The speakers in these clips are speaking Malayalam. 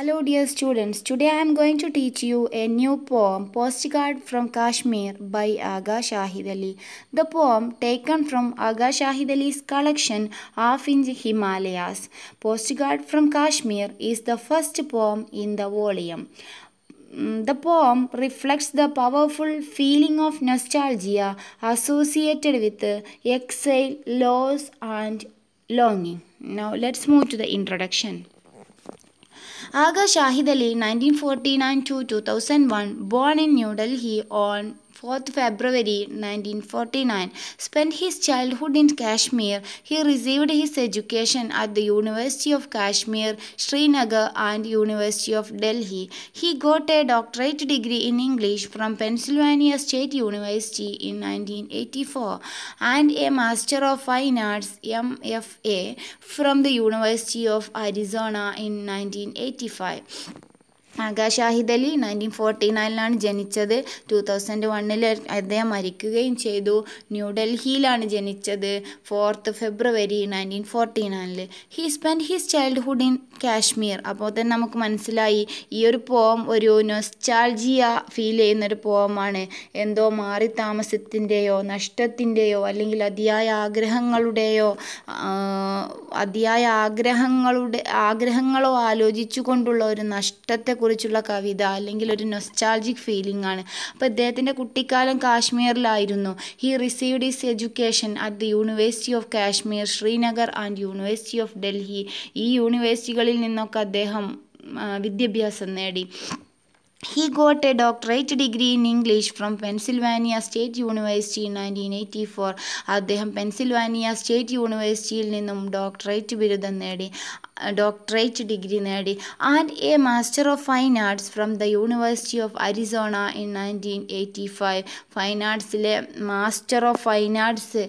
Hello, dear students. Today I am going to teach you a new poem, Postcard from Kashmir by Aga Shahid Ali. The poem, taken from Aga Shahid Ali's collection Half Inch Himalayas. Postcard from Kashmir is the first poem in the volume. Mm, The poem reflects the powerful feeling of nostalgia associated with exile, loss, and longing. Now, let's move to the introduction. Aga Shahid Ali, 1949 to 2001, born in New Delhi on 4th February 1949, spent his childhood in Kashmir. He received his education at the University of Kashmir, Srinagar, and University of Delhi. He got a doctorate degree in English from Pennsylvania State University in 1984 and a Master of Fine Arts MFA from the University of Arizona in 1985. Agha Shahid Ali nineteen forty നയനിലാണ് ജനിച്ചത്. ടു തൗസൻഡ് വണ്ണിൽ അദ്ദേഹം മരിക്കുകയും ചെയ്തു. ന്യൂഡൽഹിയിലാണ് ജനിച്ചത്. Fourth February nineteen forty നയനിൽ he spend his childhood in Kashmir അപ്പോൾ തന്നെ നമുക്ക് മനസ്സിലായി. ഈ ഒരു പോം ഒരു നൊസ്റ്റാൾജിയ ഫീൽ ചെയ്യുന്നൊരു പോമാണ് എന്തോ മാറി താമസത്തിന്റെയോ നഷ്ടത്തിന്റെയോ അല്ലെങ്കിൽ അതിയായ ആഗ്രഹങ്ങളുടെയോ അതിയായ ആഗ്രഹങ്ങളുടെ ആഗ്രഹങ്ങളോ ആലോചിച്ചു കൊണ്ടുള്ള ഒരു നഷ്ടത്തെക്കുറിച്ചുള്ള കവിത അല്ലെങ്കിൽ ഒരു നൊസ്റ്റാൾജിക് ഫീലിംഗ് ആണ്. അപ്പോൾ ഇദ്ദേഹത്തിന്റെ കുട്ടിക്കാലം കാശ്മീരിലായിരുന്നു. He received his education at the university of Kashmir Srinagar and university of Delhi ഈ യൂണിവേഴ്സിറ്റികളിൽ നിന്നൊക്കെ അദ്ദേഹം വിദ്യാഭ്യാസം നേടി. He got a doctorate degree in English from Pennsylvania state university in nineteen eighty four അദ്ദേഹം പെൻസിൽവാനിയ സ്റ്റേറ്റ് യൂണിവേഴ്സിറ്റിയിൽ നിന്നും ഡോക്ടറേറ്റ് ബിരുദം നേടി. ഡോക്ടറേറ്റ് ഡിഗ്രി നേടി. And a master of fine arts from the university of Arizona in nineteen eighty five fine ആർട്സിലെ master of fine arts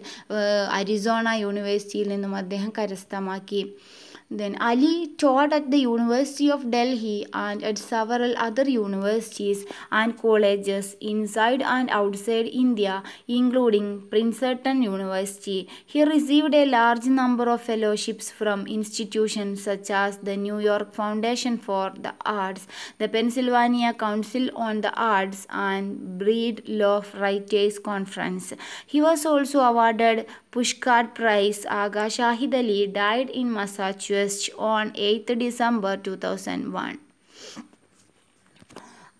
Arizona യൂണിവേഴ്സിറ്റിയിൽ നിന്നും അദ്ദേഹം കരസ്ഥമാക്കി. Then Ali taught at the University of Delhi and at several other universities and colleges inside and outside India, including Princeton University. He received a large number of fellowships from institutions such as the New York Foundation for the Arts, the Pennsylvania Council on the Arts, and Breed Law Writers Conference. He was also awarded Pushkar Prize. Aga Shahid Ali died in Massachusetts on 8th December 2001.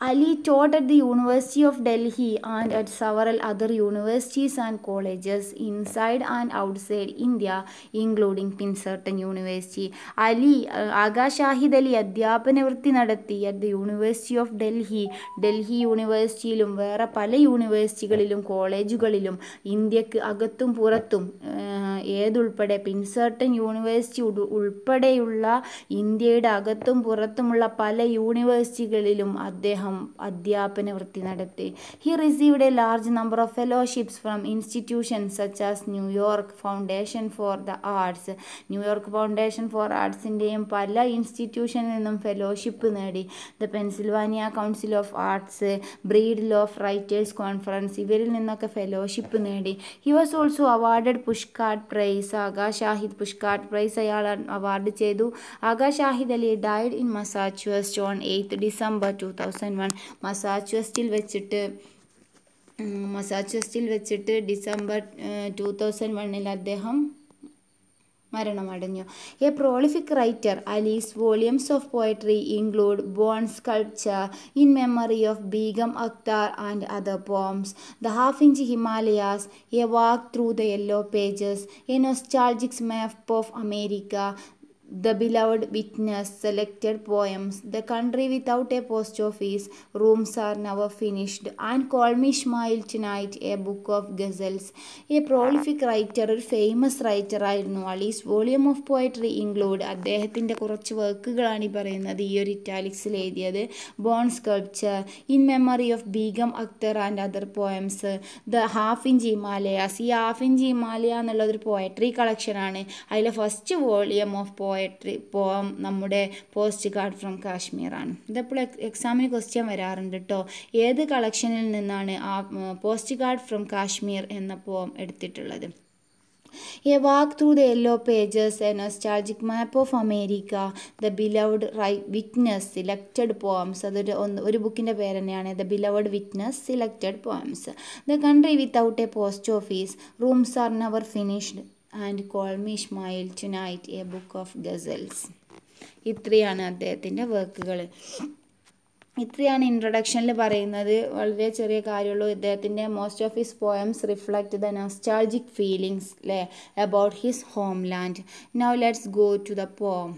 Ali taught at the University of Delhi and at several other universities and colleges inside and outside India, including പിൻസർട്ടൻ University. Ali ആകാ Shahid Ali അധ്യാപന വൃത്തി നടത്തി at the university of Delhi Delhi യൂണിവേഴ്സിറ്റിയിലും വേറെ പല യൂണിവേഴ്സിറ്റികളിലും കോളേജുകളിലും ഇന്ത്യയ്ക്ക് അകത്തും പുറത്തും ഏതുൾപ്പെടെ പിൻസർട്ടൻ യൂണിവേഴ്സിറ്റി ഉൾപ്പെടെയുള്ള ഇന്ത്യയുടെ അകത്തും പുറത്തുമുള്ള പല യൂണിവേഴ്സിറ്റികളിലും അദ്ദേഹം അധ്യാപന വൃത്തി നടത്തി. He received a large number of fellowships from institutions such as New York foundation for the arts New York foundation for ആർട്സിന്റെയും പല ഇൻസ്റ്റിറ്റ്യൂഷനിൽ നിന്നും ഫെലോഷിപ്പ് നേടി. The Pennsylvania council of arts breed of writers conference ഇവരിൽ നിന്നൊക്കെ ഫെലോഷിപ്പ് നേടി. He was also awarded Pushcart prize Agha Shahid Pushcart prize അയാൾ അവാർഡ് ചെയ്തു. Agha Shahid Ali died in Massachusetts on eighth December two thousand one മസാച്യുവസ്റ്റിൽ വെച്ചിട്ട് മസാച്യുവസ്റ്റിൽ വെച്ചിട്ട് ഡിസംബർ ടു തൗസൻഡ് വണ്ണിൽ അദ്ദേഹം മരണമടഞ്ഞു. A prolific writer Ali's volumes of poetry include bone sculpture in memory of Begum Akhtar and other poems the half inch Himalayas a walk through the yellow pages a nostalgist's map of America The Beloved Witness, Selected Poems, The Country Without a Post Office, Rooms Are Never Finished, and Call Me Smile Tonight, a book of ghazals. A prolific writer, ഒരു ഫേമസ് റൈറ്റർ ആയിരുന്നു Ali's volume of poetry include അദ്ദേഹത്തിന്റെ കുറച്ച് വർക്കുകളാണ് ഈ പറയുന്നത്. ഈ ഒരു ഇറ്റാലിക്സിൽ എഴുതിയത് bone sculpture in memory of Begum Akhtar and other poems the half inch Himalayas ഈ ഹാഫ് ഇഞ്ച് ഹിമാലയ എന്നുള്ളതൊരു പോയട്രി കളക്ഷനാണ് അതിലെ ഫസ്റ്റ് വോളിയം ഓഫ് പോയ പോയട്രി പോം നമ്മുടെ പോസ്റ്റ് കാർഡ് ഫ്രം കാശ്മീറാണ് ഇതെപ്പോൾ എക്സാമിന് ക്വസ്റ്റ്യൻ വരാറുണ്ട് കേട്ടോ ഏത് കളക്ഷനിൽ നിന്നാണ് ആ പോസ്റ്റ് കാർഡ് ഫ്രം കാശ്മീർ എന്ന പോം എടുത്തിട്ടുള്ളത്? A walk through the yellow pages a nostalgic map of America the Beloved റൈ വിറ്റ്നസ് സിലക്റ്റഡ് പോംസ് അതൊരു ഒന്ന് ഒരു ബുക്കിന്റെ പേര് തന്നെയാണ് the beloved witness selected poems the country without a post office rooms are never finished and call me Ishmael tonight a book of ghazals ഇത്രയാണ് അദ്ദേഹത്തിന്റെ വർക്കുകൾ ഇത്രയാണ് ഇൻട്രൊഡക്ഷനിൽ പറയുന്നത്. വളരെ ചെറിയ കാര്യമുള്ളൂ. ഇദ്ദേഹത്തിന്റെ most of his poems reflect the nostalgic feelings അല്ലേ about his home land now let's go to the poem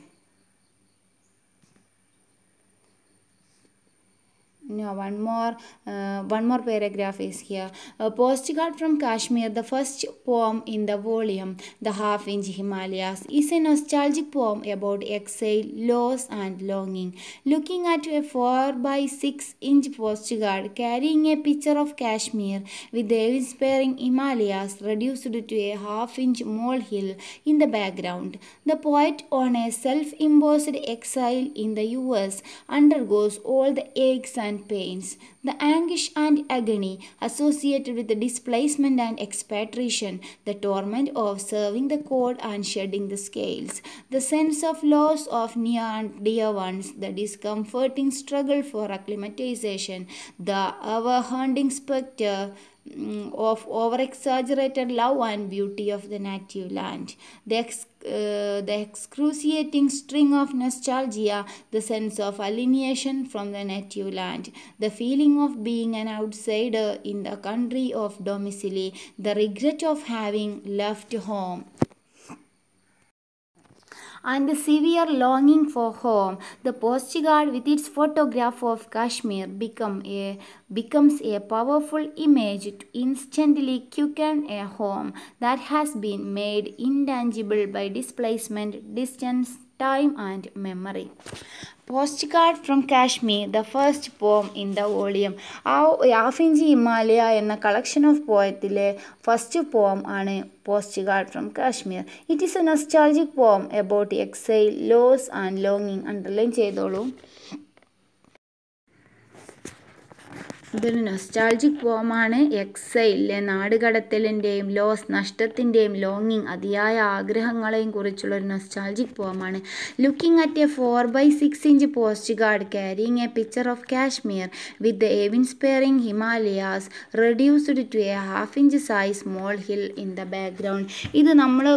no one more uh, one more paragraph is here. A postcard from kashmir the first poem in the volume the half inch himalayas is a nostalgic poem about exile loss and longing. Looking at a 4 by 6 inch postcard carrying a picture of kashmir with the inspiring himalayas reduced to a half inch molehill in the background. The poet on a self-imposed exile in the us undergoes all the aches and pains, the anguish and agony associated with the displacement and expatriation, the torment of serving the cold and shedding the scales, the sense of loss of near and dear ones, the discomforting struggle for acclimatization, the ever haunting spectre of over exaggerated love and beauty of the native land, the, ex- uh, the excruciating string of nostalgia, the sense of alienation from the native land, the feeling of being an outsider in the country of domicile, the regret of having left home and the severe longing for home, the postcard with its photograph of Kashmir become a, becomes a powerful image to instantly quicken a home that has been made intangible by displacement, distance, time, and memory. Post from Kashmir the first poem in the volume. ആ യാഫിൻജി ഹിമാലയ എന്ന കളക്ഷൻ ഓഫ് പോയത്തിലെ ഫസ്റ്റ് പോം ആണ് post card from Kashmir. It is a nostalgic poem about exile loss and ലോങ്ങിങ് underline ചെയ്തോളൂ. ഇതൊരു നൊസ്റ്റാൾജിക് പോമാണ് എക്സൈലിലെ നാടുകടത്തലിന്റെയും ലോസ് നഷ്ടത്തിന്റെയും ലോങ്ങിങ് അതിയായ ആഗ്രഹങ്ങളെയും കുറിച്ചുള്ള ഒരു nostalgic പോമാണ് looking at a four by six inch post card carrying a picture of Kashmir with the awe inspiring Himalayas reduced to a half inch size mole hill in the background ഇത് നമ്മൾ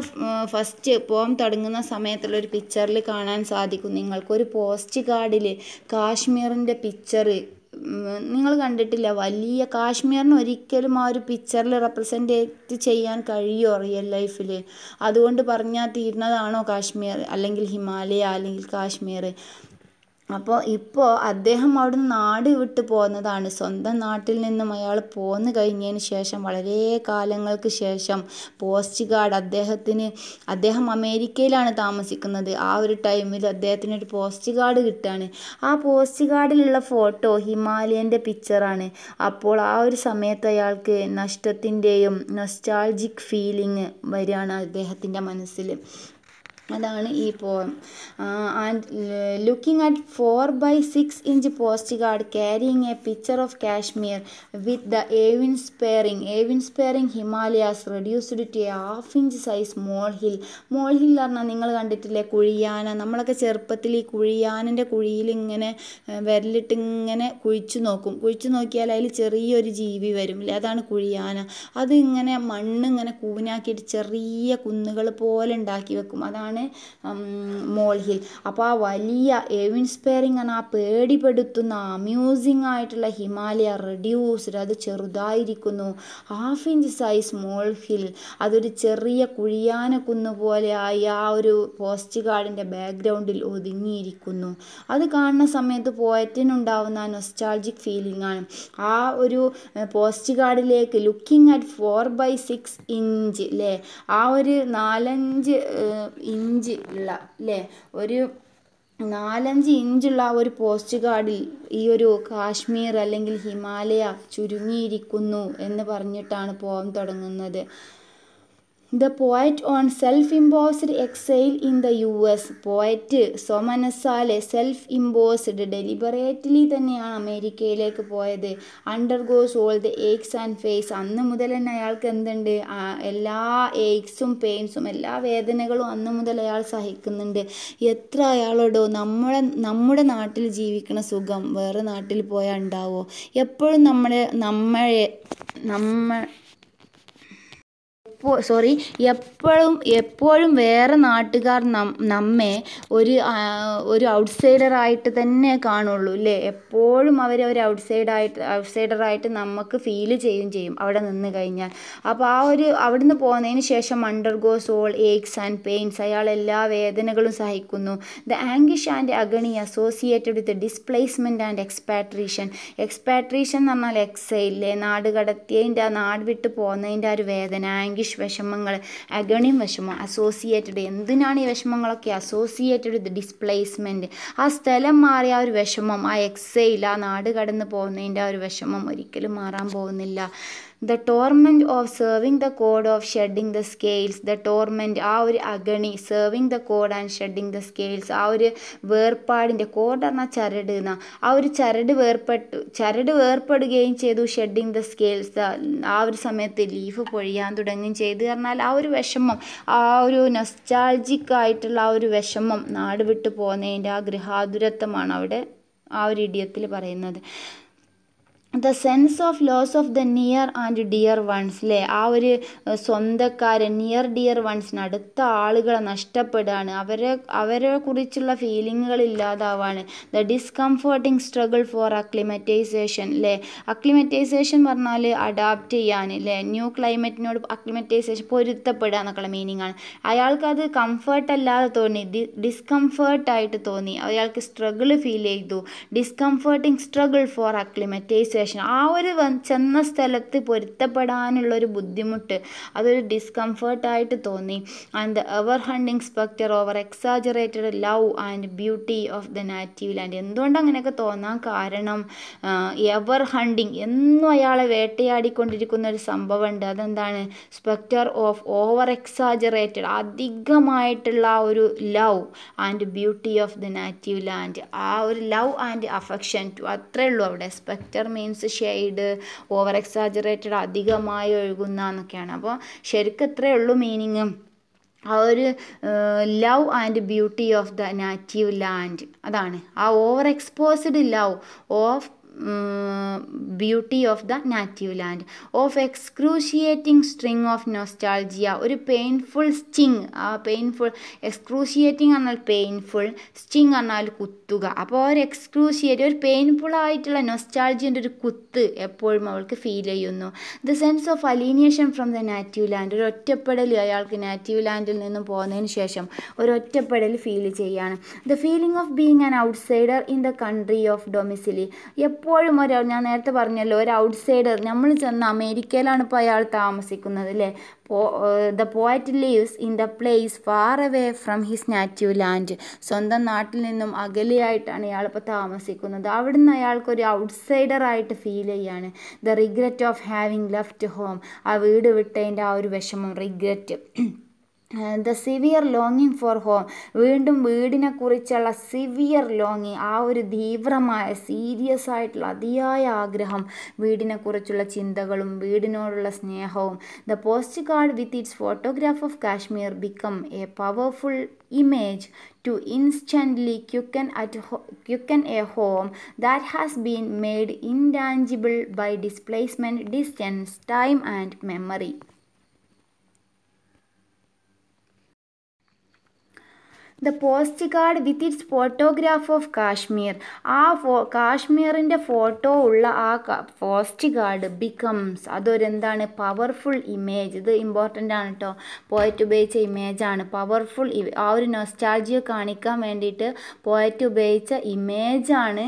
ഫസ്റ്റ് പോം തുടങ്ങുന്ന സമയത്തുള്ള ഒരു പിക്ചറിൽ കാണാൻ സാധിക്കും. നിങ്ങൾക്കൊരു പോസ്റ്റ് ഗാർഡിൽ കാശ്മീറിന്റെ പിക്ചർ നിങ്ങൾ കണ്ടിട്ടില്ല വലിയ കാശ്മീരിന് ഒരിക്കലും ആ ഒരു പിക്ചറിൽ റെപ്രസെന്റേറ്റ് ചെയ്യാൻ കഴിയുമോ റിയൽ ലൈഫിൽ അതുകൊണ്ട് പറഞ്ഞാൽ തീരുന്നതാണോ കാശ്മീർ? അല്ലെങ്കിൽ ഹിമാലയ അല്ലെങ്കിൽ കാശ്മീർ? അപ്പോൾ ഇപ്പോൾ അദ്ദേഹം അവിടുന്ന് നാട് വിട്ട് പോകുന്നതാണ് സ്വന്തം നാട്ടിൽ നിന്നും അയാൾ പോന്നു കഴിഞ്ഞതിന് ശേഷം വളരെ കാലങ്ങൾക്ക് ശേഷം പോസ്റ്റ് ഗാർഡ് അദ്ദേഹത്തിന് അദ്ദേഹം അമേരിക്കയിലാണ് താമസിക്കുന്നത്. ആ ഒരു ടൈമിൽ അദ്ദേഹത്തിന് ഒരു പോസ്റ്റ് ഗാർഡ് കിട്ടുകയാണ് ആ പോസ്റ്റ് ഗാർഡിലുള്ള ഫോട്ടോ ഹിമാലയന്റെ പിക്ചറാണ്. അപ്പോൾ ആ ഒരു സമയത്ത് അയാൾക്ക് നഷ്ടത്തിന്റെയും നൊസ്റ്റാൾജിക് ഫീലിംഗ് വരികയാണ് അദ്ദേഹത്തിന്റെ മനസ്സിൽ. അതാണ് ഈ poem and looking at four by six inch post card carrying a picture of Kashmir with the awe inspiring awe inspiring Himalayas reduced to a half inch size mole hill mole hill പറഞ്ഞാൽ നിങ്ങൾ കണ്ടിട്ടില്ലേ? കുഴിയാന. നമ്മളൊക്കെ ചെറുപ്പത്തിൽ ഈ കുഴിയാനന്റെ കുഴിയിൽ ഇങ്ങനെ വിരലിട്ട് ഇങ്ങനെ കുഴിച്ചു നോക്കും. കുഴിച്ചു നോക്കിയാൽ അതിൽ ചെറിയൊരു ജീവി വരും അല്ലേ അതാണ് കുഴിയാന. അത് ഇങ്ങനെ മണ്ണ് ഇങ്ങനെ കൂനാക്കിയിട്ട് ചെറിയ കുന്നുകൾ പോലെ ഉണ്ടാക്കി വെക്കും. അതാണ് മോൾ ഹിൽ അപ്പോൾ ആ വലിയ ഇൻസ്പയറിങ് ആണ് ആ പേടിപ്പെടുത്തുന്ന അമ്യൂസിങ് ആയിട്ടുള്ള ഹിമാലയ റെഡ്യൂസ്ഡ് അത് ചെറുതായിരിക്കുന്നു. Half inch size mole hill അതൊരു ചെറിയ കുഴിയാന കുന്നു പോലെ ആയി ആ ഒരു പോസ്റ്റ് കാർഡിന്റെ ബാക്ക്ഗ്രൗണ്ടിൽ ഒതുങ്ങിയിരിക്കുന്നു. അത് കാണുന്ന സമയത്ത് പോയറ്റിനുണ്ടാവുന്ന നൊസ്റ്റാൾജിക് ഫീലിംഗ് ആണ്. ആ ഒരു post കാർഡിലേക്ക് looking at four by six inch അല്ലേ ആ ഒരു നാലഞ്ച് ഇഞ്ച് ഉള്ള അല്ലേ ഒരു നാലഞ്ച് ഇഞ്ചുള്ള ഒരു പോസ്റ്റ് കാർഡിൽ ഈ ഒരു കാശ്മീർ അല്ലെങ്കിൽ ഹിമാലയ ചുരുങ്ങിയിരിക്കുന്നു എന്ന് പറഞ്ഞിട്ടാണ് പോകാൻ തുടങ്ങുന്നത്. The poet on self imposed exile in the U S poet സ്വമനസാലെ self imposed deliberately തന്നെയാണ് അമേരിക്കയിലേക്ക് പോയത്. Undergoes all the aches and face അന്ന് മുതൽ തന്നെ അയാൾക്ക് എന്തുണ്ട്? എല്ലാ എയ്ക്സും പെയിൻസും എല്ലാ വേദനകളും അന്ന് മുതൽ അയാൾ സഹിക്കുന്നുണ്ട്. എത്ര അയാളോടോ നമ്മളെ നമ്മുടെ നാട്ടിൽ ജീവിക്കണ സുഖം വേറെ നാട്ടിൽ പോയാൽ ഉണ്ടാവോ? എപ്പോഴും നമ്മളെ നമ്മളെ നമ്മ എപ്പോ സോറി എപ്പോഴും എപ്പോഴും വേറെ നാട്ടുകാർ നമ്മെ ഒരു ഒരു ഔട്ട്സൈഡറായിട്ട് തന്നെ കാണുള്ളൂ അല്ലേ എപ്പോഴും അവർ ഒരു ഔട്ട്സൈഡായിട്ട് ഔട്ട്സൈഡറായിട്ട് നമുക്ക് ഫീൽ ചെയ്യുകയും ചെയ്യും അവിടെ നിന്ന് കഴിഞ്ഞാൽ. അപ്പോൾ ആ ഒരു അവിടുന്ന് പോകുന്നതിന് ശേഷം undergoes all aches and pains അയാൾ എല്ലാ വേദനകളും സഹിക്കുന്നു. The anguish and agony associated with displacement and expatriation expatriation എന്ന് പറഞ്ഞാൽ എക്സൈലിലെ നാട് കടത്തിയതിന്റെ ആ നാട് വിട്ട് പോകുന്നതിന്റെ ആ ഒരു വേദന ആംഗിഷ് വിഷമങ്ങൾ അഗണിം വിഷമം അസോസിയേറ്റഡ് എന്തിനാണ് ഈ വിഷമങ്ങളൊക്കെ അസോസിയേറ്റഡ് വിത്ത് ഡിസ്പ്ലേസ്മെന്റ് ആ സ്ഥലം മാറിയ ആ ഒരു വിഷമം ആ എക്സൈൽ ആ നാട് കടന്ന് പോകുന്നതിന്റെ ആ ഒരു വിഷമം ഒരിക്കലും മാറാൻ പോകുന്നില്ല. The torment of serving the cord of shedding the scales the torment ആ ഒരു agony serving the cord and shedding the scales ആ ഒരു വേർപാടിന്റെ കോഡ് പറഞ്ഞാൽ ചരട് എന്ന. ആ ഒരു ചരട് വേർപെട്ടു ചരട് വേർപ്പെടുകയും ചെയ്തു ഷെഡിങ് ദ സ്കെയിൽസ് ആ ഒരു സമയത്ത് ലീഫ് പൊഴിയാൻ തുടങ്ങുകയും ചെയ്തു. പറഞ്ഞാൽ ആ ഒരു വിഷമം ആ ഒരു നൊസ്റ്റാൾജിക് ആയിട്ടുള്ള ആ ഒരു വിഷമം നാട് വിട്ടു പോകുന്നതിന്റെ ആ ഗൃഹാതുരത്വമാണ് അവിടെ ആ ഒരു ഇടിയത്തിൽ പറയുന്നത്. The sense of loss of the near and dear ones അല്ലേ ആ ഒരു സ്വന്തക്കാരൻ നിയർ ഡിയർ വൺസിന് അടുത്ത ആളുകളെ നഷ്ടപ്പെടുകയാണ്. അവരെ അവരെ കുറിച്ചുള്ള ഫീലിങ്ങുകൾ ഇല്ലാതാവാണ്. The discomforting struggle for acclimatization അല്ലേ അക്ലിമറ്റൈസേഷൻ പറഞ്ഞാൽ അഡാപ്റ്റ് ചെയ്യാൻ അല്ലേ ന്യൂ ക്ലൈമറ്റിനോട് അക്ലിമറ്റൈസേഷൻ പൊരുത്തപ്പെടുക എന്നൊക്കെയുള്ള മീനിങ് ആണ്. അയാൾക്ക് അത് കംഫർട്ട് അല്ലാതെ തോന്നി. ഡിസ്കംഫേർട്ടായിട്ട് തോന്നി. അയാൾക്ക് സ്ട്രഗിൾ ഫീൽ ചെയ്തു. ഡിസ്കംഫർട്ടിങ് സ്ട്രഗിൾ ഫോർ അക്ലിമറ്റൈസേഷൻ ആ ഒരു ചെന്ന സ്ഥലത്ത് പൊരുത്തപ്പെടാനുള്ള ഒരു ബുദ്ധിമുട്ട് അതൊരു ഡിസ്കംഫേർട്ടായിട്ട് തോന്നി. And the ever haunting spectre over exaggerated love and beauty of the native land എന്തുകൊണ്ട് അങ്ങനെയൊക്കെ തോന്നാൻ കാരണം എവർ ഹണ്ടിങ് എന്നും അയാളെ വേട്ടയാടിക്കൊണ്ടിരിക്കുന്ന ഒരു സംഭവമുണ്ട്. അതെന്താണ്? സ്പെക്ടർ ഓഫ് ഓവർ എക്സാജറേറ്റഡ് അധികമായിട്ടുള്ള ആ ഒരു love and beauty of the native land ആ ഒരു ലവ് ആൻഡ് അഫക്ഷൻ ടു അത്രേ ഉള്ളൂ അവിടെ. Spectre means shade over exaggerated അധികമായി ഒഴുകുന്ന എന്നൊക്കെയാണ്. അപ്പോൾ ശരിക്കും ഇത്രയേ ഉള്ളൂ മീനിങ് ആ ഒരു love and beauty of the native land അതാണ്. ആ over exposed love of beauty of the native land of excruciating string of nostalgia ഒരു പെയിൻഫുൾ സ്റ്റിങ് ആ പെയിൻഫുൾ എക്സ്ക്രൂഷിയേറ്റിംഗ് എന്നാൽ പെയിൻഫുൾ സ്റ്റിങ് എന്നാൽ കുത്തുക. അപ്പോൾ ഒരു എക്സ്ക്രൂഷിയേറ്റ് ഒരു പെയിൻഫുൾ ആയിട്ടുള്ള നൊസ്റ്റാൾജിന്റെ ഒരു കുത്ത് എപ്പോഴും അവൾക്ക് ഫീൽ ചെയ്യുന്നു. The sense of alienation from the native land ഒരു ഒറ്റപ്പെടൽ അയാൾക്ക് നാറ്റീവ് ലാൻഡിൽ നിന്നും പോകുന്നതിന് ശേഷം ഒരു ഒറ്റപ്പെടൽ ഫീൽ ചെയ്യാണ് the feeling of being an outsider in the country of domicile എപ്പോഴും ഒരു ഞാൻ നേരത്തെ പറഞ്ഞല്ലോ ഒരു ഔട്ട്സൈഡർ നമ്മൾ ചെന്ന് അമേരിക്കയിലാണ് ഇപ്പോൾ അയാൾ താമസിക്കുന്നത് അല്ലേ the poet lives in the place far away from his native land സ്വന്തം നാട്ടിൽ നിന്നും അകലെയായിട്ടാണ് ഇയാളിപ്പോൾ താമസിക്കുന്നത്. അവിടുന്ന് അയാൾക്കൊരു ഔട്ട്സൈഡർ ആയിട്ട് ഫീൽ ചെയ്യാണ്. The regret of having left home ആ വീട് വിട്ടതിന്റെ ആ ഒരു വിഷമം റിഗ്രറ്റ് ദ സിവിയർ ലോങ്ങിങ് ഫോർ ഹോം വീണ്ടും വീടിനെ കുറിച്ചുള്ള സിവിയർ ലോങ്ങിങ് ആ ഒരു തീവ്രമായ സീരിയസ് ആയിട്ടുള്ള അതിയായ ആഗ്രഹം വീടിനെ കുറിച്ചുള്ള ചിന്തകളും വീടിനോടുള്ള സ്നേഹവും the post card with its photograph of Kashmir become a powerful image to instantly quicken at ho- quicken a home that has been made by displacement, distance, time, and memory. The post card with its photograph of Kashmir ആ ഫോ കാശ്മീറിന്റെ ഫോട്ടോ ഉള്ള ആ പോസ്റ്റ് കാർഡ് ബിക്കംസ് അതൊരെന്താണ്? പവർഫുൾ ഇമേജ് ഇത് ഇമ്പോർട്ടന്റ് ആണ് കേട്ടോ പോയറ്റ് ഉപയോഗിച്ച ഇമേജാണ് പവർഫുൾ ആ ഒരു നൊസ്റ്റാൾജിയ കാണിക്കാൻ വേണ്ടിയിട്ട് പോയറ്റ് ഉപയോഗിച്ച ഇമേജാണ്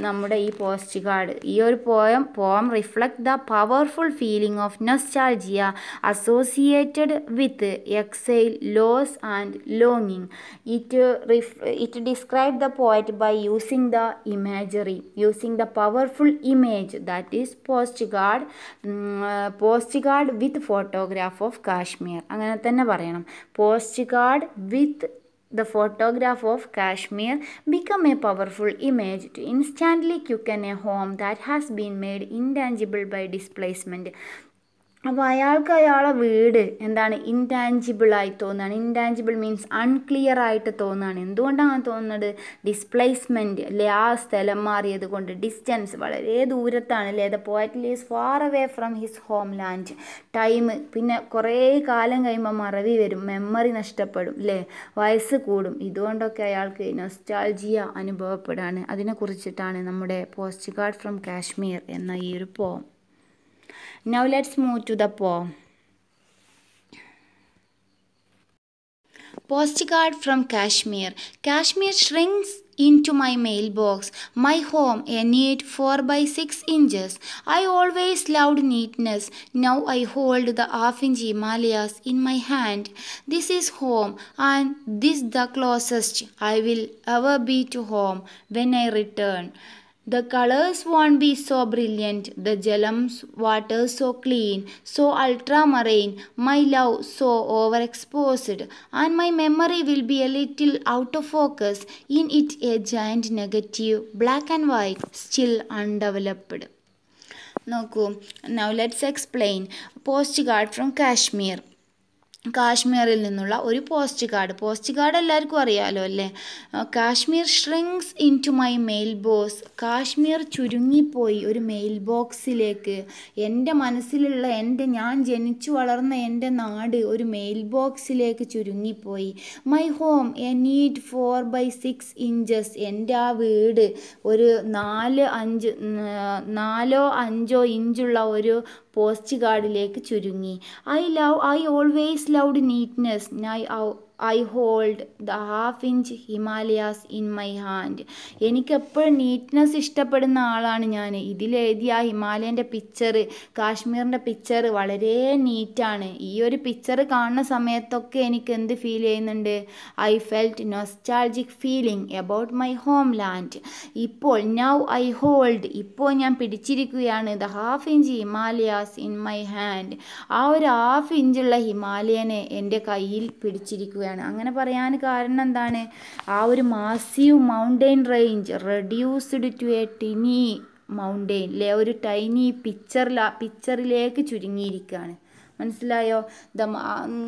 നമ്മുടെ ഈ പോസ്റ്റ് കാർഡ് ഈ ഒരു poem poem reflect the powerful feeling of nostalgia associated with exile loss and ലോങ്ങിങ് it റിഫ് it describe the poet by using the imagery using the powerful image that is post card post card with photograph of Kashmir അങ്ങനെ തന്നെ പറയണം post card with the photograph of Kashmir become a powerful image to instantly quicken a home that has been made intangible by displacement. അപ്പോൾ അയാൾക്ക് അയാളെ വീട് എന്താണ് ഇൻടാഞ്ചിബിൾ ആയി തോന്നുകയാണ് ഇൻടാഞ്ചിബിൾ മീൻസ് അൺക്ലിയർ ആയിട്ട് തോന്നുകയാണ് എന്തുകൊണ്ടാണ് തോന്നുന്നത്? ഡിസ്പ്ലേസ്മെന്റ് അല്ലെ ആ സ്ഥലം മാറിയത് കൊണ്ട് ഡിസ്റ്റൻസ് വളരെ ദൂരത്താണ് അല്ലേ? The poet lives far away from his home land time പിന്നെ കുറേ കാലം കഴിയുമ്പോൾ മറവി വരും. മെമ്മറി നഷ്ടപ്പെടും അല്ലേ വയസ്സ് കൂടും. ഇതുകൊണ്ടൊക്കെ അയാൾക്ക് നൊസ്റ്റാൾജിയ അനുഭവപ്പെടാണ്. അതിനെക്കുറിച്ചിട്ടാണ് നമ്മുടെ പോസ്റ്റ് കാർഡ് ഫ്രം കാശ്മീർ എന്ന ഈ ഒരു പോം Now let's move to the poem. Postcard from Kashmir. Kashmir shrinks into my mailbox. My home, a neat 4 by 6 inches. I always loved neatness. Now I hold the half inch Himalayas in my hand. This is home, and this the closest I will ever be to home when I return. The colors won't be so brilliant, the Jalam's water so clean, so ultramarine, my love so overexposed, and my memory will be a little out of focus, in it a giant negative, black and white, still undeveloped. Now, now let's explain. Postcard from Kashmir. കാശ്മീരിൽ നിന്നുള്ള ഒരു പോസ്റ്റ് കാർഡ്. പോസ്റ്റ് കാർഡ് എല്ലാവർക്കും അറിയാമല്ലോ അല്ലേ? Kashmir shrinks into my mail box Kashmir ചുരുങ്ങിപ്പോയി ഒരു മെയിൽ ബോക്സിലേക്ക് എന്റെ മനസ്സിലുള്ള എന്റെ ഞാൻ ജനിച്ചു വളർന്ന എന്റെ നാട് ഒരു മെയിൽ ബോക്സിലേക്ക് ചുരുങ്ങിപ്പോയി. My home a neat four by six inches എന്റെ ആ വീട് ഒരു നാല് അഞ്ച് നാലോ അഞ്ചോ ഇഞ്ചുള്ള ഒരു പോസ്റ്റ് ഗാർഡിലേക്ക് ചുരുങ്ങി. I love I always loved neatness. I I hold the half inch Himalayas in my hand എനിക്കെപ്പോഴും നീറ്റ്നെസ് ഇഷ്ടപ്പെടുന്ന ആളാണ് ഞാൻ. ഇതിലെഴുതിയ ആ ഹിമാലയന്റെ പിക്ചർ കാശ്മീരിന്റെ പിക്ചർ വളരെ നീറ്റാണ് ഈ ഒരു പിക്ചർ കാണുന്ന സമയത്തൊക്കെ എനിക്ക് എന്ത് ഫീൽ ചെയ്യുന്നുണ്ട്? I felt nostalgic feeling about my home land ഇപ്പോൾ നൗ ഐ ഹോൾഡ് ഇപ്പോൾ ഞാൻ പിടിച്ചിരിക്കുകയാണ് the half inch Himalayas in my hand ആ ഒരു ഹാഫ് ഇഞ്ചുള്ള ഹിമാലയനെ എന്റെ കയ്യിൽ പിടിച്ചിരിക്കുകയാണ്. പറയുകയാണ് അങ്ങനെ പറയാൻ കാരണം എന്താണ്? ആ ഒരു massive mountain range reduced to a tiny mountain അല്ലെ ഒരു ടൈനി പിക്ചറിൽ പിക്ചറിലേക്ക് ചുരുങ്ങിയിരിക്കുകയാണ്. മനസ്സിലായോ? ദ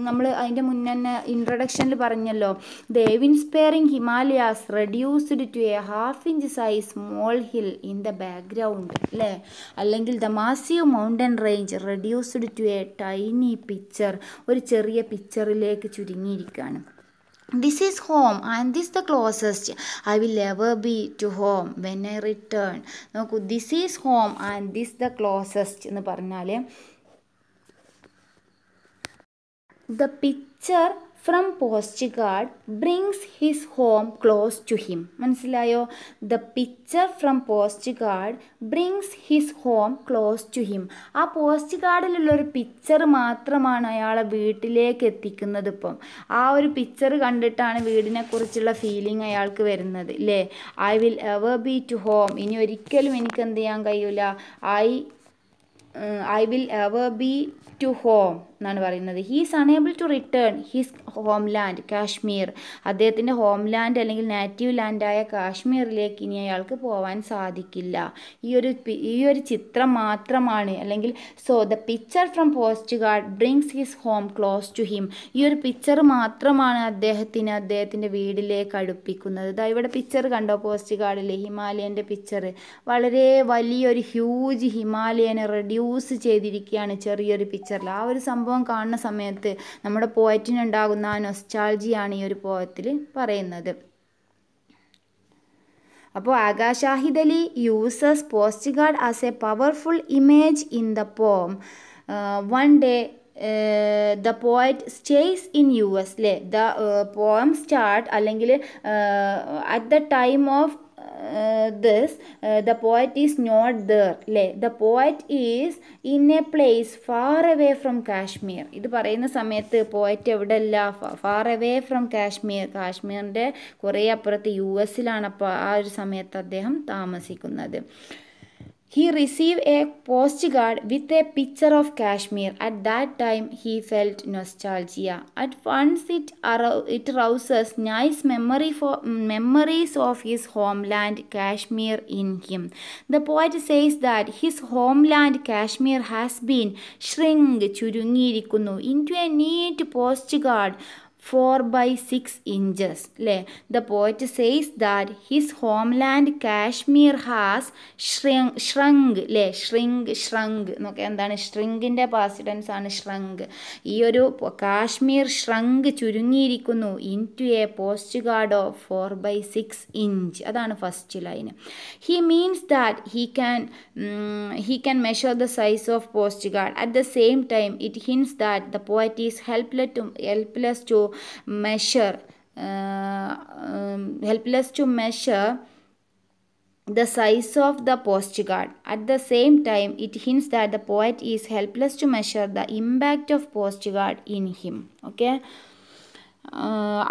നമ്മൾ അതിന്റെ മുന്നേ തന്നെ ഇൻട്രൊഡക്ഷനിൽ പറഞ്ഞല്ലോ. The awe inspiring Himalayas reduced to a half inch size small hill in the background അല്ലേ? അല്ലെങ്കിൽ the massive mountain range reduced to a tiny picture ഒരു ചെറിയ പിക്ചറിലേക്ക് ചുരുങ്ങിയിരിക്കുകയാണ് this is home and this the closest I will ever be to home when I return നോക്കൂ this is home and this the closest എന്ന് പറഞ്ഞാൽ the picture from postcard brings his home close to him മനസ്സിലായോ? The picture from postcard brings his home close to him ആ പോസ്റ്റ് ഗാർഡിലുള്ള ഒരു പിക്ചർ മാത്രമാണ് അയാളെ വീട്ടിലേക്ക് എത്തിക്കുന്നത് ഇപ്പം. ആ ഒരു പിക്ചർ കണ്ടിട്ടാണ് വീടിനെ കുറിച്ചുള്ള ഫീലിംഗ് അയാൾക്ക് വരുന്നത് അല്ലേ I will ever be to home ഇനി ഒരിക്കലും എനിക്ക് എന്ത് ചെയ്യാൻ കഴിയില്ല I I will ever be to home എന്നാണ് പറയുന്നത്. He's unable to return his home land Kashmir അദ്ദേഹത്തിന്റെ ഹോം ലാൻഡ് അല്ലെങ്കിൽ നാറ്റീവ് ലാൻഡായ കാശ്മീരിലേക്ക് ഇനി അയാൾക്ക് പോകാൻ സാധിക്കില്ല. ഈ ഒരു ഈ ഒരു ചിത്രം മാത്രമാണ്. അല്ലെങ്കിൽ so the picture from postcard brings his home close to him ഈ ഒരു പിക്ചർ മാത്രമാണ് അദ്ദേഹത്തിന് അദ്ദേഹത്തിന്റെ വീടിലേക്ക് അടുപ്പിക്കുന്നത്. ഇതാ ഇവിടെ പിക്ചർ കണ്ടോ? പോസ്റ്റ് ഗാർഡിലെ ഹിമാലയന്റെ പിക്ചർ വളരെ വലിയൊരു ഹ്യൂജ് ഹിമാലയനെ റെഡ്യൂസ് ചെയ്തിരിക്കുകയാണ് ചെറിയൊരു പിക്ചറിൽ ആ ഒരു സംഭവം കാണുന്ന സമയത്ത് നമ്മുടെ പോയറ്റിനുണ്ടാകുന്ന ആ നൊസ്റ്റാൾജിയാണ് ഈ ഒരു പോയത്തിൽ പറയുന്നത്. അപ്പോൾ ആകാശാഹിദ് Ali uses post guard as a powerful image in the poem one day the poet stays in U S അല്ലേ ദ പോം സ്റ്റാർട്ട് അല്ലെങ്കിൽ at the time of this the poet is not there അല്ലേ the poet is in a place far away from Kashmir ഇത് പറയുന്ന സമയത്ത് പോയറ്റ് എവിടെ അല്ല ഫാർ അവേ ഫ്രം കാശ്മീർ കാശ്മീറിന്റെ കുറേ അപ്പുറത്ത് യു എസിലാണ് അപ്പോൾ ആ ഒരു സമയത്ത് അദ്ദേഹം താമസിക്കുന്നത്. He received a postcard with a picture of Kashmir. At that time, he felt nostalgia. At once, it, arou- it rouses nice memory for, memories of his homeland, Kashmir, in him. The poet says that his homeland, Kashmir, has been shrink, ചുരുങ്ങിയിരിക്കുന്നു into a neat postcard four by six inches അല്ലേ the poet says that his homeland Kashmir has shrink shrunk അല്ലേ ഷ്രിങ്ക് ഷ്രങ്ക് എന്നൊക്കെ. എന്താണ്? ഷ്രിങ്കിന്റെ പാസിഡൻസ് ആണ് ഷ്രങ്ക് ഈ ഒരു Kashmir shrunk ചുരുങ്ങിയിരിക്കുന്നു into a postcard of four by six inch അതാണ് first line he means that he can he can measure the size of postcard at the same time it hints that the poet is helpless too helpless to measure uh, um, helpless to measure the size of the postcard. At the same time, it hints that the poet is helpless to measure the impact of postcard in him. Okay.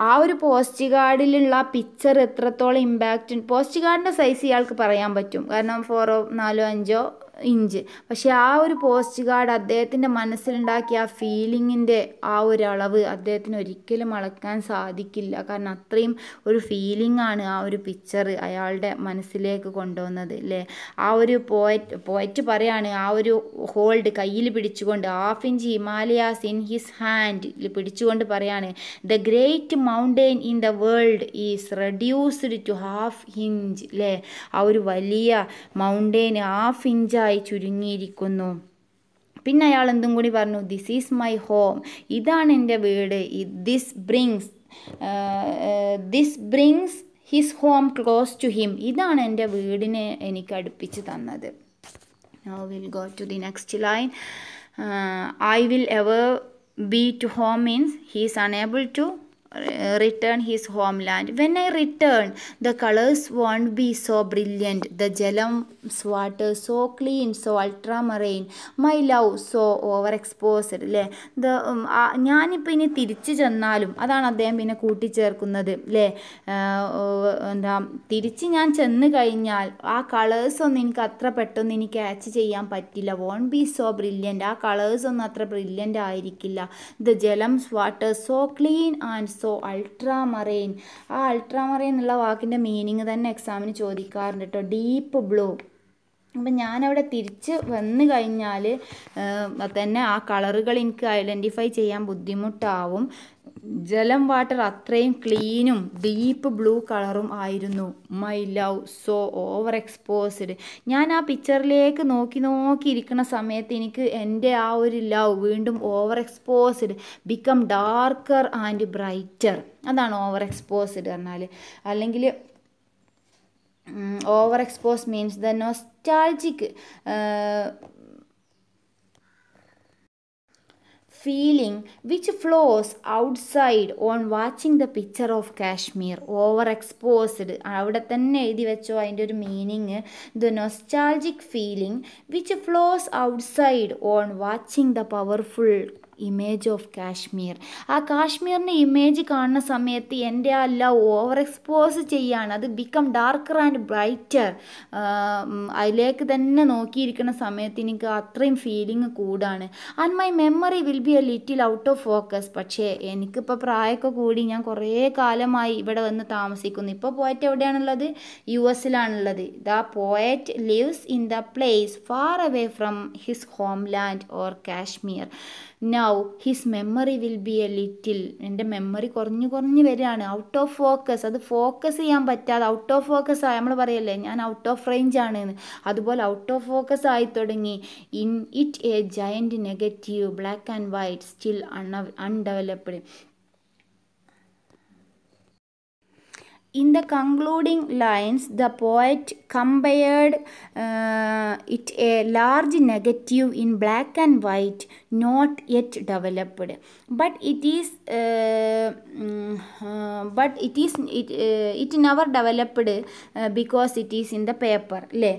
ആ ഒരു പോസ്റ്റ് കാർഡിലുള്ള പിക്ചർ എത്രത്തോളം ഇമ്പാക്റ്റ് പോസ്റ്റ് കാർഡിന്റെ സൈസ് ഇയാൾക്ക് പറയാൻ പറ്റും കാരണം ഫോറോ നാലോ അഞ്ചോ ഇഞ്ച്. പക്ഷെ ആ ഒരു പോസ്റ്റ് കാർഡ് അദ്ദേഹത്തിന്റെ മനസ്സിലുണ്ടാക്കിയ ആ ഫീലിങ്ങിന്റെ ആ ഒരു അളവ് അദ്ദേഹത്തിന് ഒരിക്കലും അളക്കാൻ സാധിക്കില്ല. കാരണം അത്രയും ഒരു ഫീലിംഗ് ആണ് ആ ഒരു പിക്ചർ അയാളുടെ മനസ്സിലേക്ക് കൊണ്ടുവന്നത് അല്ലേ ആ ഒരു പോയറ്റ് പോയറ്റ് പറയാണ് ആ ഒരു ഹോൾഡ് കയ്യിൽ പിടിച്ചുകൊണ്ട് half inch Himalayas in his hand പിടിച്ചുകൊണ്ട് പറയാണ് the great mountain in the world is reduced to half inch അല്ലേ ആ ഒരു വലിയ മൗണ്ടെയിൻ ഹാഫ് ഇഞ്ചായി ചുരുങ്ങിയിരിക്കുന്നു. പിന്നെ അയാൾ എന്തും കൂടി പറഞ്ഞു ദിസ് ഈസ് മൈ ഹോം ഇതാണ് എന്റെ വീട്. This brings this brings his home close to him ഇതാണ് എന്റെ വീടിനെ എനിക്ക് അടുപ്പിച്ച് തന്നത്. Now will go to the next line I will ever be to home means means he is unable to his return his homeland. When I the the colors won't be so brilliant. The Jalam's water so clean, so my love so overexposed അല്ലേ ദ ഞാനിപ്പോൾ ഇനി തിരിച്ചു ചെന്നാലും അതാണ് അദ്ദേഹം പിന്നെ കൂട്ടിച്ചേർക്കുന്നത് അല്ലേ എന്താ തിരിച്ച് ഞാൻ ചെന്ന് കഴിഞ്ഞാൽ ആ കളേഴ്സ് ഒന്നും എനിക്ക് അത്ര പെട്ടെന്ന് എനിക്ക് ക്യാച്ച് ചെയ്യാൻ പറ്റില്ല. വോൺ ബി സോ ബ്രില്യന്റ് ആ കളേഴ്സ് ഒന്നും അത്ര ബ്രില്യന്റ് ആയിരിക്കില്ല. ദ ജലം water so clean and so ultramarine. ആ അൾട്രാമറൈൻ എന്നുള്ള വാക്കിന്റെ മീനിങ് തന്നെ എക്സാമിന് ചോദിക്കാറുണ്ട് കേട്ടോ ഡീപ്പ് ബ്ലൂ അപ്പം ഞാനവിടെ തിരിച്ച് വന്നു കഴിഞ്ഞാൽ തന്നെ ആ കളറുകൾ എനിക്ക് ഐഡന്റിഫൈ ചെയ്യാൻ ബുദ്ധിമുട്ടാവും. ജലം വാട്ടർ അത്രയും ക്ലീനും ഡീപ്പ് ബ്ലൂ കളറും ആയിരുന്നു. My love so over exposed ഞാൻ ആ പിക്ചറിലേക്ക് നോക്കി നോക്കി ഇരിക്കുന്ന സമയത്ത് എനിക്ക് എന്റെ ആ ഒരു ലവ് വീണ്ടും overexposed become darker and brighter അതാണ് ഓവർ എക്സ്പോസ്ഡ് പറഞ്ഞാൽ അല്ലെങ്കിൽ overexpose means the nostalgic feeling which flows outside on watching the picture of Kashmir overexposed അവിടെ തന്നെ എഴുതി വെച്ചോ അതിന്റെ ഒരു meaning the nostalgic feeling which flows outside on watching the powerful image of Kashmir ആ കാശ്മീരിന്റെ ഇമേജ് കാണുന്ന സമയത്ത് എന്റെ ആ ലവ് ഓവർ എക്സ്പോസ് ചെയ്യാണ്. അത് ബിക്കം ഡാർക്കർ ആൻഡ് ബ്രൈറ്റർ അതിലേക്ക് തന്നെ നോക്കിയിരിക്കുന്ന സമയത്ത് എനിക്ക് അത്രയും ഫീലിംഗ് കൂടാണ്. And my memory will be a little out of focus പക്ഷേ എനിക്കിപ്പോൾ പ്രായമൊക്കെ കൂടി ഞാൻ കുറേ കാലമായി ഇവിടെ വന്ന് താമസിക്കുന്നു. ഇപ്പോൾ പോയറ്റ് എവിടെയാണുള്ളത്? U എസിലാണുള്ളത് the poet lives in the place far away from his homeland or Kashmir now his memory will be a little എന്റെ മെമ്മറി കുറഞ്ഞു കുറഞ്ഞു വരികയാണ്. ഔട്ട് ഓഫ് ഫോക്കസ് അത് ഫോക്കസ് ചെയ്യാൻ പറ്റാതെ ഔട്ട് ഓഫ് ഫോക്കസ് ആയി. നമ്മൾ പറയല്ലേ ഞാൻ ഔട്ട് ഓഫ് റേഞ്ച് ആണ് അതുപോലെ ഔട്ട് ഓഫ് ഫോക്കസ് ആയി തുടങ്ങി. In it a giant negative black and white still un undeveloped in the concluding lines the poet compared it a large negative in black and white not yet developed but it is but it is it never developed because it is in the paper അല്ലേ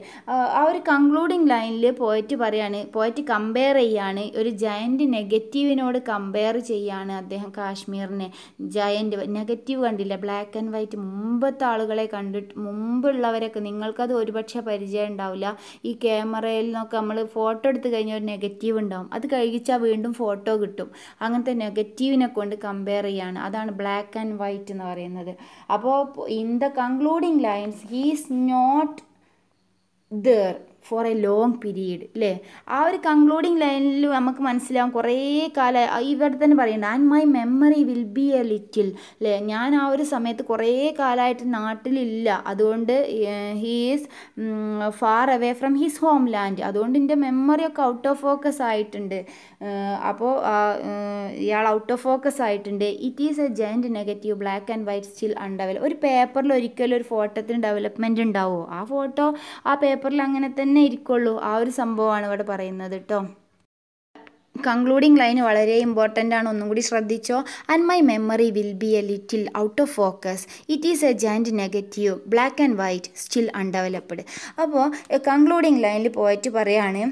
ആ ഒരു കൺക്ലൂഡിങ് ലൈനിൽ പോയിട്ട് പറയാണ് പോയിട്ട് കമ്പയർ ചെയ്യാണ് ഒരു ജയന്റ് നെഗറ്റീവിനോട് കമ്പയർ ചെയ്യാണ് അദ്ദേഹം കാശ്മീരിനെ. ജയന്റ് നെഗറ്റീവ് കണ്ടില്ല? ബ്ലാക്ക് ആൻഡ് വൈറ്റ് മുമ്പത്തെ ആളുകളെ കണ്ടിട്ട് മുമ്പുള്ളവരൊക്കെ നിങ്ങൾക്കത് ഒരുപക്ഷെ പരിചയം ഉണ്ടാവില്ല. ഈ ക്യാമറയിൽ നിന്നൊക്കെ നമ്മൾ ഫോട്ടോ എടുത്ത് കഴിഞ്ഞാൽ ഒരു നെഗറ്റീവ് ഉണ്ടാവും. അത് കഴിച്ചാൽ വീണ്ടും ഫോട്ടോ കിട്ടും. അങ്ങനത്തെ നെഗറ്റീവിനെ കൊണ്ട് കമ്പയർ ചെയ്യാണ്. അതാണ് ബ്ലാക്ക് ആൻഡ് വൈറ്റ് എന്ന് പറയുന്നത്. അപ്പോൾ in the concluding lines he's not there for a long period അല്ലേ ആ ഒരു കൺക്ലൂഡിങ് ലൈനിൽ നമുക്ക് മനസ്സിലാവും കുറേ കാലം ഇവിടെ തന്നെ പറയുന്നുണ്ട് and my memory will be a little അല്ലേ ഞാൻ ആ ഒരു സമയത്ത് കുറേ കാലമായിട്ട് നാട്ടിലില്ല. അതുകൊണ്ട് he's far away from his homeland അതുകൊണ്ട് എന്റെ മെമ്മറി ഒക്കെ ഔട്ട് ഓഫ് ഫോക്കസ് ആയിട്ടുണ്ട്. അപ്പോൾ ഇയാൾ ഔട്ട് ഓഫ് ഫോക്കസ് ആയിട്ടുണ്ട്. It is a giant negative black and white still undeveloped ഒരു പേപ്പറിൽ ഒരിക്കലും ഒരു ഫോട്ടോത്തിന് ഡെവലപ്മെന്റ് ഉണ്ടാവുമോ ആ ഫോട്ടോ ആ പേപ്പറിൽ അങ്ങനെ തന്നെ ഇരിക്കുള്ളൂ. ആ ഒരു സംഭവമാണ് ഇവിടെ പറയുന്നത് കേട്ടോ കൺക്ലൂഡിങ് ലൈൻ വളരെ ഇമ്പോർട്ടന്റ് ആണ്. ഒന്നും കൂടി ശ്രദ്ധിച്ചോ? And my memory will be a little out of focus it is a giant negative black and white still undeveloped അപ്പോൾ കൺക്ലൂഡിങ് ലൈനിൽ പോയിട്ട് പറയാണ്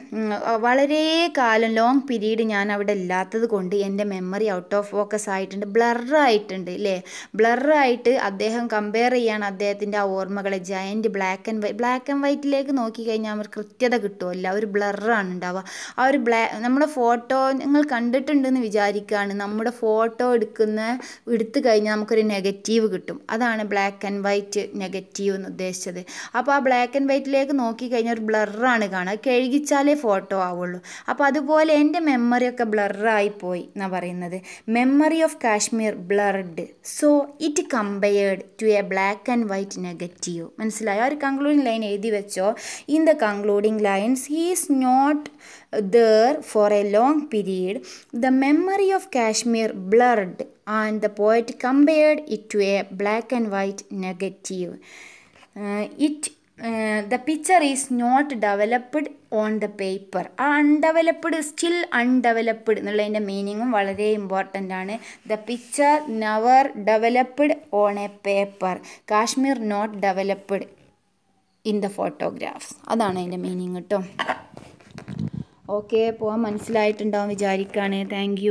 വളരെ കാലം ലോങ് പീരീഡ് ഞാൻ അവിടെ ഇല്ലാത്തത് കൊണ്ട് എന്റെ മെമ്മറി ഔട്ട് ഓഫ് ഫോക്കസ് ആയിട്ടുണ്ട്. ബ്ലറായിട്ടുണ്ട് അല്ലേ ബ്ലറായിട്ട് അദ്ദേഹം കമ്പയർ ചെയ്യാണ് അദ്ദേഹത്തിന്റെ ആ ഓർമ്മകളെ. Giant black and white black and വൈറ്റിലേക്ക് നോക്കിക്കഴിഞ്ഞാൽ അവർ കൃത്യത കിട്ടുമല്ല ഒരു ബ്ലറാണ് ഉണ്ടാവുക. ആ ഒരു ബ്ലാ നമ്മുടെ ഫോട്ടോ നിങ്ങൾ കണ്ടിട്ടുണ്ടെന്ന് വിചാരിക്കുകയാണ് നമ്മുടെ ഫോട്ടോ എടുക്കുന്ന എടുത്തു കഴിഞ്ഞാൽ നമുക്കൊരു നെഗറ്റീവ് കിട്ടും. അതാണ് ബ്ലാക്ക് ആൻഡ് വൈറ്റ് നെഗറ്റീവ് എന്ന് ഉദ്ദേശിച്ചത്. അപ്പോൾ ആ ബ്ലാക്ക് ആൻഡ് വൈറ്റിലേക്ക് നോക്കിക്കഴിഞ്ഞാൽ ഒരു ബ്ലറാണ് കാണുക. കഴുകിച്ചാലേ ഫോട്ടോ ആവുള്ളൂ. അപ്പോൾ അതുപോലെ എന്റെ മെമ്മറി ഒക്കെ ബ്ലറായി പോയി എന്നാണ് പറയുന്നത്. Memory of Kashmir blurred so it compared to a black and white negative മനസ്സിലായോ? ഒരു കൺക്ലൂഡിങ് ലൈൻ എഴുതി വെച്ചോ. In the concluding lines he is not there for a long period, the memory of Kashmir blurred and the poet compared it to a black and white negative. Uh, it the picture is not developed on the paper ആ അൺഡെവലപ്ഡ് സ്റ്റിൽ അൺഡെവലപ്ഡ് എന്നുള്ളതിന്റെ മീനിങ്ങും വളരെ ഇമ്പോർട്ടന്റ് ആണ്. The picture never developed on a paper Kashmir not developed in the photographs അതാണ് അതിന്റെ മീനിങ് കേട്ടോ ഓക്കെ പോകാൻ മനസ്സിലായിട്ടുണ്ടാവും വിചാരിക്കുകയാണ് താങ്ക്